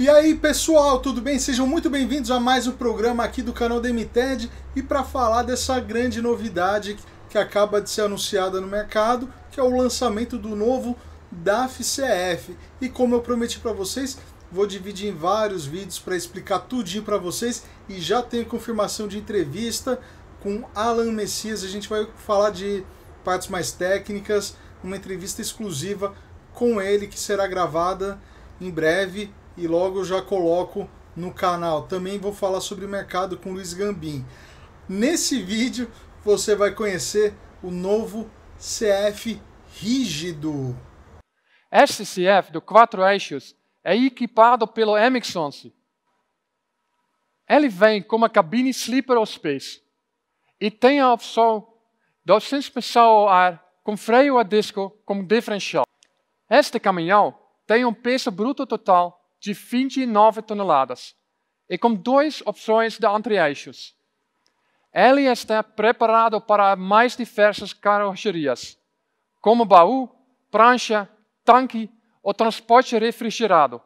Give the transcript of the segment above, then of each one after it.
E aí pessoal, tudo bem? Sejam muito bem-vindos a mais um programa aqui do canal Demited e para falar dessa grande novidade que acaba de ser anunciada no mercado, que é o lançamento do novo DAF-CF. E como eu prometi para vocês, vou dividir em vários vídeos para explicar tudinho para vocês e já tenho confirmação de entrevista com Alan Messias. A gente vai falar de partes mais técnicas, uma entrevista exclusiva com ele que será gravada em breve e logo já coloco no canal. Também vou falar sobre o mercado com Luiz Gambim. Nesse vídeo você vai conhecer o novo CF rígido. Este CF de quatro eixos é equipado pelo MX-11. Ele vem com uma cabine sleeper space e tem a opção de suspensão ao ar com freio a disco como diferencial. Este caminhão tem um peso bruto total de 29 toneladas e com duas opções de entre-eixos. Ele está preparado para mais diversas carrocerias, como baú, prancha, tanque ou transporte refrigerado.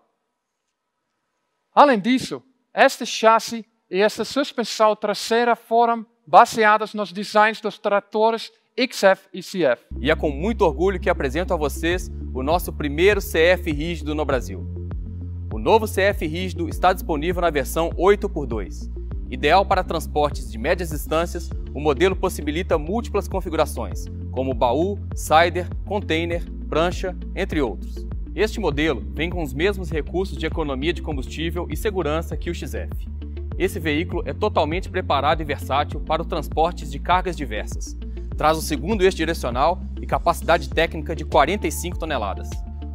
Além disso, este chassi e esta suspensão traseira foram baseadas nos designs dos tratores XF e CF. E é com muito orgulho que apresento a vocês o nosso primeiro CF rígido no Brasil novo CF rígido está disponível na versão 8x2. Ideal para transportes de médias distâncias, o modelo possibilita múltiplas configurações, como baú, sider, container, prancha, entre outros. Este modelo vem com os mesmos recursos de economia de combustível e segurança que o XF. Esse veículo é totalmente preparado e versátil para os transportes de cargas diversas. Traz um segundo eixo direcional e capacidade técnica de 45 toneladas.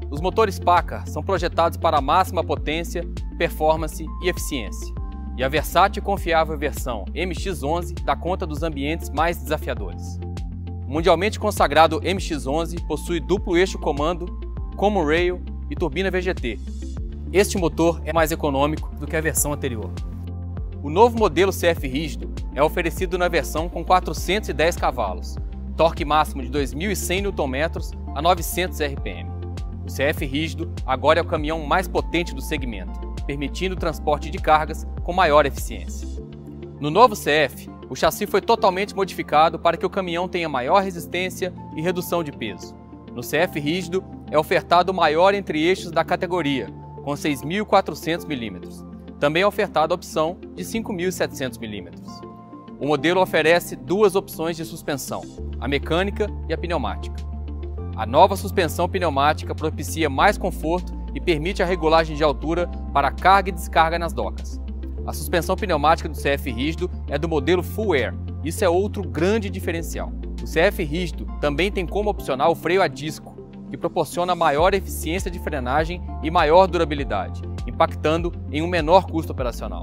Os motores Packard são projetados para máxima potência, performance e eficiência. E a versátil e confiável versão MX-11 dá conta dos ambientes mais desafiadores. O mundialmente consagrado MX-11 possui duplo eixo comando, Common Rail e turbina VGT. Este motor é mais econômico do que a versão anterior. O novo modelo CF rígido é oferecido na versão com 410 cavalos, torque máximo de 2.100 Nm a 900 RPM. O CF rígido agora é o caminhão mais potente do segmento, permitindo o transporte de cargas com maior eficiência. No novo CF, o chassi foi totalmente modificado para que o caminhão tenha maior resistência e redução de peso. No CF rígido, é ofertado o maior entre-eixos da categoria, com 6.400 mm. Também é ofertada a opção de 5.700 mm. O modelo oferece duas opções de suspensão, a mecânica e a pneumática. A nova suspensão pneumática propicia mais conforto e permite a regulagem de altura para carga e descarga nas docas. A suspensão pneumática do CF rígido é do modelo Full Air. Isso é outro grande diferencial. O CF rígido também tem como opcional o freio a disco, que proporciona maior eficiência de frenagem e maior durabilidade, impactando em um menor custo operacional.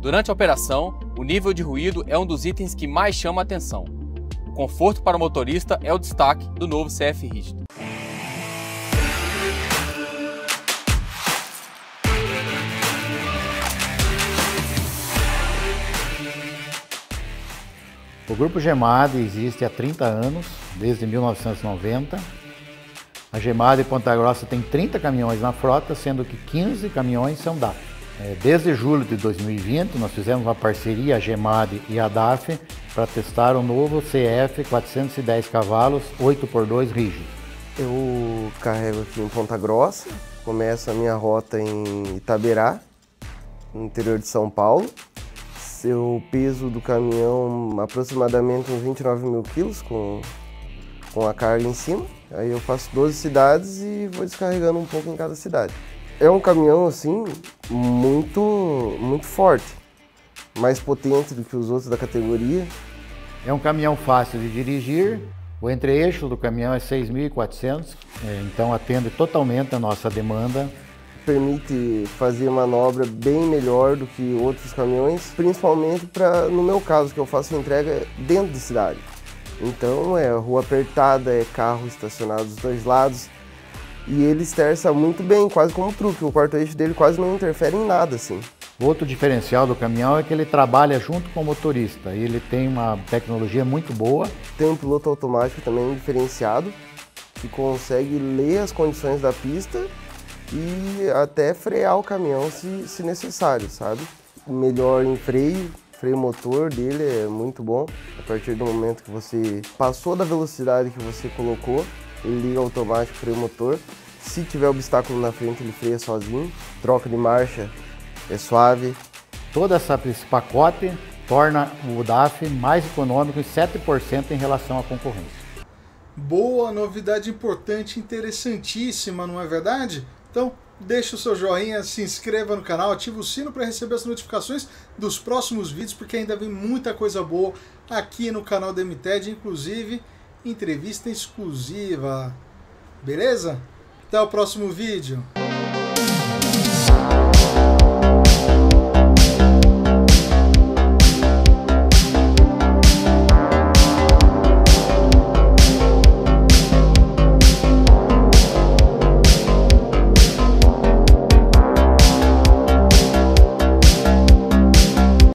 Durante a operação, o nível de ruído é um dos itens que mais chama atenção, o conforto para o motorista é o destaque do novo CF rígido. O Grupo Gemade existe há 30 anos, desde 1990. A Gemade Ponta Grossa tem 30 caminhões na frota, sendo que 15 caminhões são DAF. É, desde julho de 2020, nós fizemos uma parceria, a Gemade e a DAF, para testar o novo CF 410 cavalos 8x2 rígido. Eu carrego aqui em Ponta Grossa, começo a minha rota em Itaberá, no interior de São Paulo. Seu peso do caminhão aproximadamente uns 29 mil quilos com, com a carga em cima. Aí eu faço 12 cidades e vou descarregando um pouco em cada cidade. É um caminhão assim muito, muito forte mais potente do que os outros da categoria. É um caminhão fácil de dirigir, o entre-eixo do caminhão é 6.400, é, então atende totalmente a nossa demanda. Permite fazer manobra bem melhor do que outros caminhões, principalmente para, no meu caso, que eu faço entrega dentro de cidade. Então é rua apertada, é carro estacionado dos dois lados, e ele esterça muito bem, quase como um truque. O quarto eixo dele quase não interfere em nada, assim. Outro diferencial do caminhão é que ele trabalha junto com o motorista. E ele tem uma tecnologia muito boa. Tem um piloto automático também diferenciado, que consegue ler as condições da pista e até frear o caminhão se, se necessário, sabe? Melhor em freio, freio motor dele é muito bom. A partir do momento que você passou da velocidade que você colocou, liga automático o freio motor. Se tiver obstáculo na frente, ele freia sozinho. Troca de marcha é suave. Todo essa, esse pacote torna o DAF mais econômico em 7% em relação à concorrência. Boa, novidade importante, interessantíssima, não é verdade? Então, deixa o seu joinha, se inscreva no canal, ativa o sino para receber as notificações dos próximos vídeos, porque ainda vem muita coisa boa aqui no canal da MTED, inclusive entrevista exclusiva. Beleza? Até o próximo vídeo.